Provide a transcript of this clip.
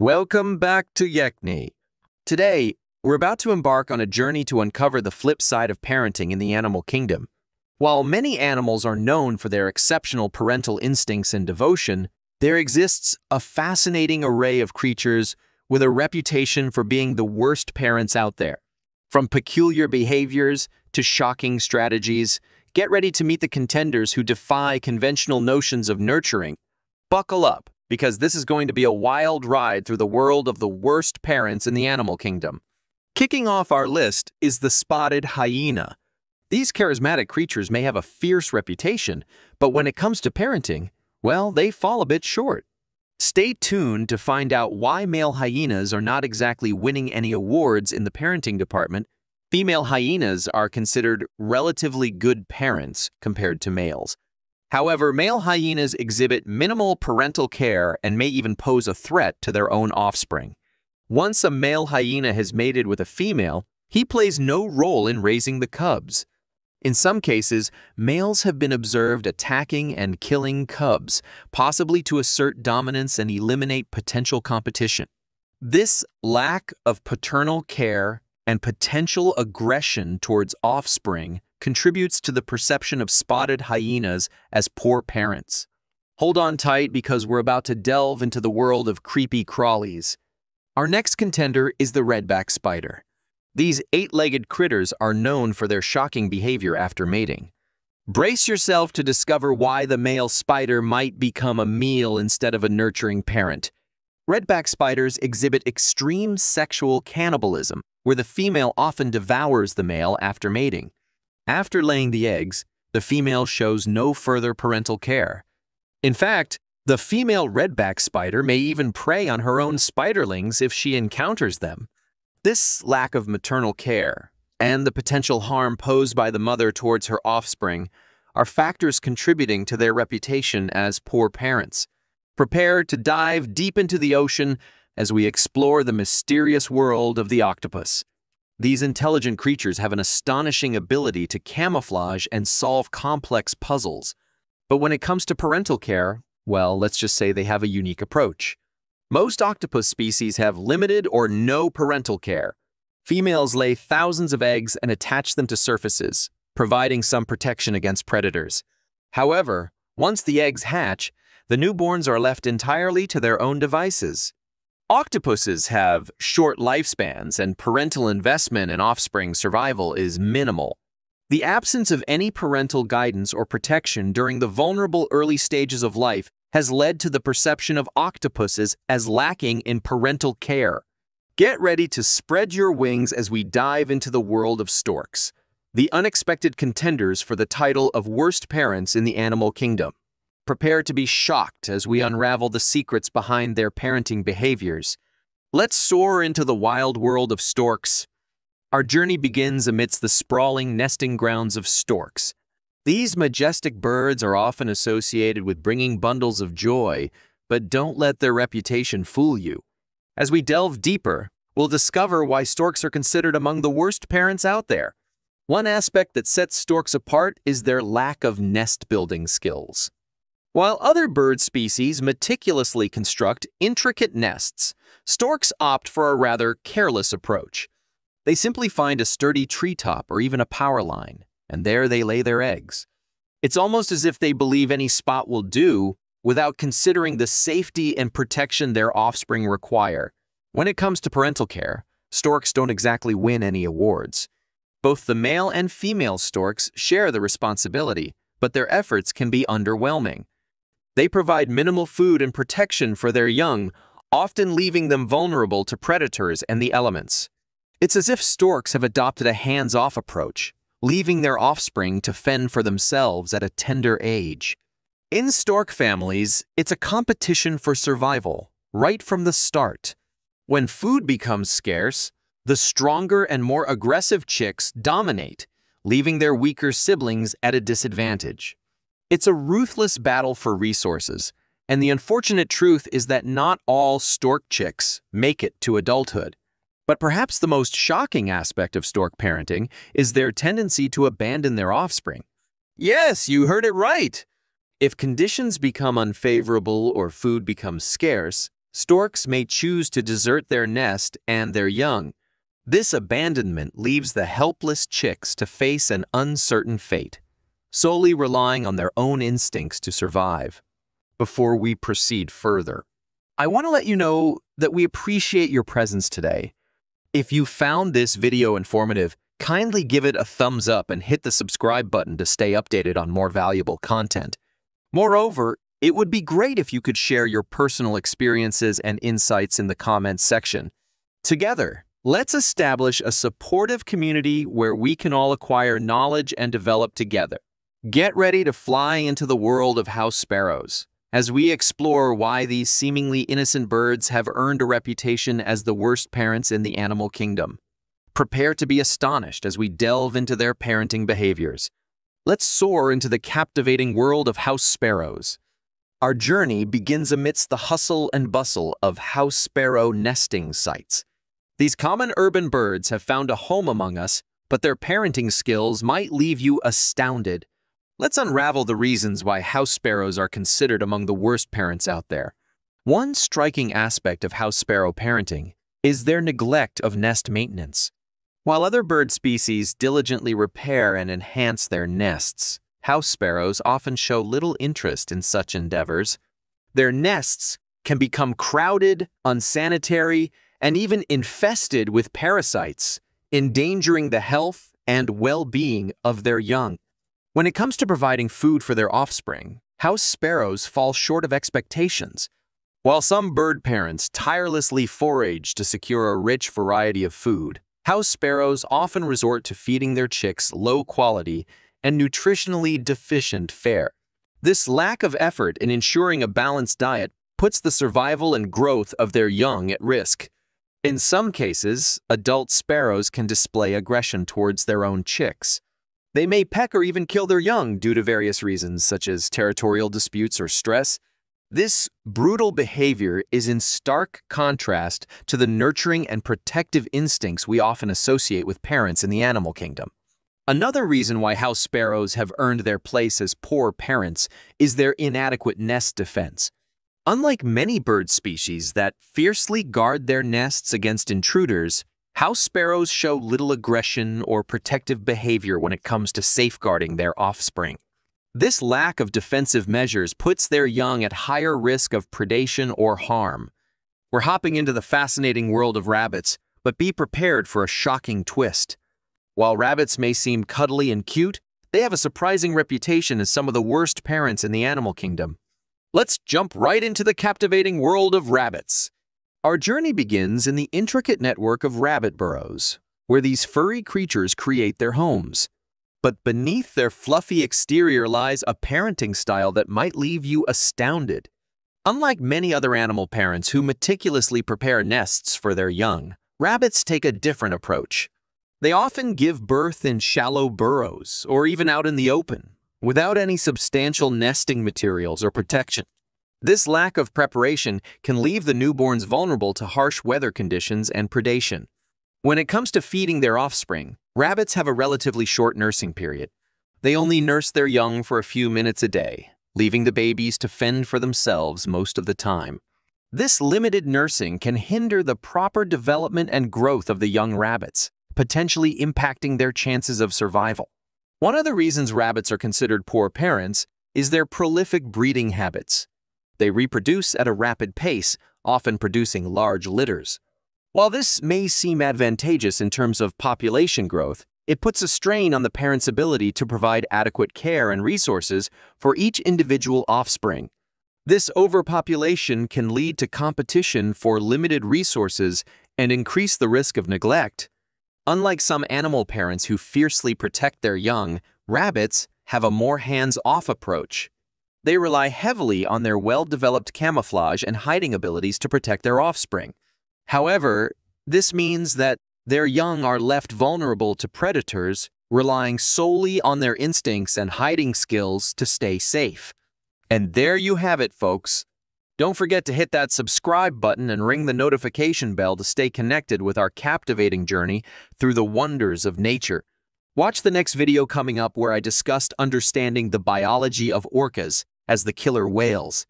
Welcome back to Yekne. Today, we're about to embark on a journey to uncover the flip side of parenting in the animal kingdom. While many animals are known for their exceptional parental instincts and devotion, there exists a fascinating array of creatures with a reputation for being the worst parents out there. From peculiar behaviors to shocking strategies, get ready to meet the contenders who defy conventional notions of nurturing. Buckle up, because this is going to be a wild ride through the world of the worst parents in the animal kingdom. Kicking off our list is the spotted hyena. These charismatic creatures may have a fierce reputation, but when it comes to parenting, well, they fall a bit short. Stay tuned to find out why male hyenas are not exactly winning any awards in the parenting department. Female hyenas are considered relatively good parents compared to males. However, male hyenas exhibit minimal parental care and may even pose a threat to their own offspring. Once a male hyena has mated with a female, he plays no role in raising the cubs. In some cases, males have been observed attacking and killing cubs, possibly to assert dominance and eliminate potential competition. This lack of paternal care and potential aggression towards offspring contributes to the perception of spotted hyenas as poor parents. Hold on tight because we're about to delve into the world of creepy crawlies. Our next contender is the redback spider. These eight-legged critters are known for their shocking behavior after mating. Brace yourself to discover why the male spider might become a meal instead of a nurturing parent. Redback spiders exhibit extreme sexual cannibalism, where the female often devours the male after mating. After laying the eggs, the female shows no further parental care. In fact, the female redback spider may even prey on her own spiderlings if she encounters them. This lack of maternal care and the potential harm posed by the mother towards her offspring are factors contributing to their reputation as poor parents. Prepare to dive deep into the ocean as we explore the mysterious world of the octopus. These intelligent creatures have an astonishing ability to camouflage and solve complex puzzles. But when it comes to parental care, well, let's just say they have a unique approach. Most octopus species have limited or no parental care. Females lay thousands of eggs and attach them to surfaces, providing some protection against predators. However, once the eggs hatch, the newborns are left entirely to their own devices. Octopuses have short lifespans and parental investment in offspring survival is minimal. The absence of any parental guidance or protection during the vulnerable early stages of life has led to the perception of octopuses as lacking in parental care. Get ready to spread your wings as we dive into the world of storks, the unexpected contenders for the title of worst parents in the animal kingdom. Prepare to be shocked as we unravel the secrets behind their parenting behaviors. Let's soar into the wild world of storks. Our journey begins amidst the sprawling nesting grounds of storks, these majestic birds are often associated with bringing bundles of joy, but don't let their reputation fool you. As we delve deeper, we'll discover why storks are considered among the worst parents out there. One aspect that sets storks apart is their lack of nest-building skills. While other bird species meticulously construct intricate nests, storks opt for a rather careless approach. They simply find a sturdy treetop or even a power line and there they lay their eggs. It's almost as if they believe any spot will do without considering the safety and protection their offspring require. When it comes to parental care, storks don't exactly win any awards. Both the male and female storks share the responsibility, but their efforts can be underwhelming. They provide minimal food and protection for their young, often leaving them vulnerable to predators and the elements. It's as if storks have adopted a hands-off approach, leaving their offspring to fend for themselves at a tender age. In stork families, it's a competition for survival, right from the start. When food becomes scarce, the stronger and more aggressive chicks dominate, leaving their weaker siblings at a disadvantage. It's a ruthless battle for resources, and the unfortunate truth is that not all stork chicks make it to adulthood. But perhaps the most shocking aspect of stork parenting is their tendency to abandon their offspring. Yes, you heard it right! If conditions become unfavorable or food becomes scarce, storks may choose to desert their nest and their young. This abandonment leaves the helpless chicks to face an uncertain fate, solely relying on their own instincts to survive. Before we proceed further, I want to let you know that we appreciate your presence today. If you found this video informative, kindly give it a thumbs up and hit the subscribe button to stay updated on more valuable content. Moreover, it would be great if you could share your personal experiences and insights in the comments section. Together, let's establish a supportive community where we can all acquire knowledge and develop together. Get ready to fly into the world of house sparrows as we explore why these seemingly innocent birds have earned a reputation as the worst parents in the animal kingdom. Prepare to be astonished as we delve into their parenting behaviors. Let's soar into the captivating world of house sparrows. Our journey begins amidst the hustle and bustle of house sparrow nesting sites. These common urban birds have found a home among us, but their parenting skills might leave you astounded. Let's unravel the reasons why house sparrows are considered among the worst parents out there. One striking aspect of house sparrow parenting is their neglect of nest maintenance. While other bird species diligently repair and enhance their nests, house sparrows often show little interest in such endeavors. Their nests can become crowded, unsanitary, and even infested with parasites, endangering the health and well-being of their young. When it comes to providing food for their offspring, house sparrows fall short of expectations. While some bird parents tirelessly forage to secure a rich variety of food, house sparrows often resort to feeding their chicks low-quality and nutritionally deficient fare. This lack of effort in ensuring a balanced diet puts the survival and growth of their young at risk. In some cases, adult sparrows can display aggression towards their own chicks, they may peck or even kill their young due to various reasons, such as territorial disputes or stress. This brutal behavior is in stark contrast to the nurturing and protective instincts we often associate with parents in the animal kingdom. Another reason why house sparrows have earned their place as poor parents is their inadequate nest defense. Unlike many bird species that fiercely guard their nests against intruders, House sparrows show little aggression or protective behavior when it comes to safeguarding their offspring. This lack of defensive measures puts their young at higher risk of predation or harm. We're hopping into the fascinating world of rabbits, but be prepared for a shocking twist. While rabbits may seem cuddly and cute, they have a surprising reputation as some of the worst parents in the animal kingdom. Let's jump right into the captivating world of rabbits. Our journey begins in the intricate network of rabbit burrows, where these furry creatures create their homes. But beneath their fluffy exterior lies a parenting style that might leave you astounded. Unlike many other animal parents who meticulously prepare nests for their young, rabbits take a different approach. They often give birth in shallow burrows or even out in the open, without any substantial nesting materials or protection. This lack of preparation can leave the newborns vulnerable to harsh weather conditions and predation. When it comes to feeding their offspring, rabbits have a relatively short nursing period. They only nurse their young for a few minutes a day, leaving the babies to fend for themselves most of the time. This limited nursing can hinder the proper development and growth of the young rabbits, potentially impacting their chances of survival. One of the reasons rabbits are considered poor parents is their prolific breeding habits. They reproduce at a rapid pace, often producing large litters. While this may seem advantageous in terms of population growth, it puts a strain on the parent's ability to provide adequate care and resources for each individual offspring. This overpopulation can lead to competition for limited resources and increase the risk of neglect. Unlike some animal parents who fiercely protect their young, rabbits have a more hands-off approach. They rely heavily on their well-developed camouflage and hiding abilities to protect their offspring. However, this means that their young are left vulnerable to predators, relying solely on their instincts and hiding skills to stay safe. And there you have it, folks. Don't forget to hit that subscribe button and ring the notification bell to stay connected with our captivating journey through the wonders of nature. Watch the next video coming up where I discussed understanding the biology of orcas as the killer whales.